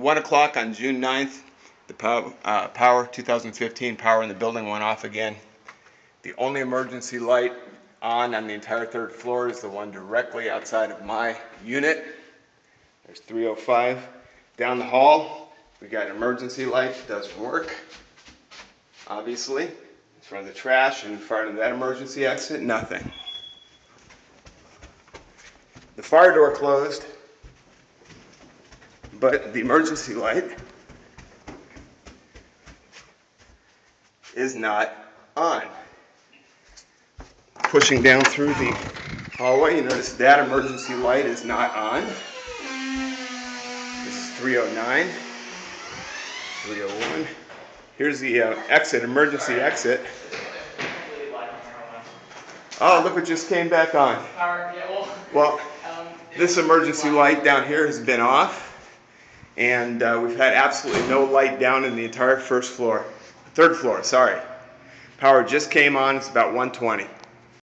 1 o'clock on June 9th, the uh, power, 2015 power in the building went off again. The only emergency light on on the entire third floor is the one directly outside of my unit. There's 305. Down the hall, we got an emergency light that doesn't work, obviously. In front of the trash, and in front of that emergency exit, nothing. The fire door closed, but the emergency light is not on. Pushing down through the hallway, you notice that emergency light is not on. This is 309, 301. Here's the uh, exit, emergency exit. Oh, look what just came back on. Well, this emergency light down here has been off, and uh, we've had absolutely no light down in the entire first floor, third floor, sorry. Power just came on, it's about 120.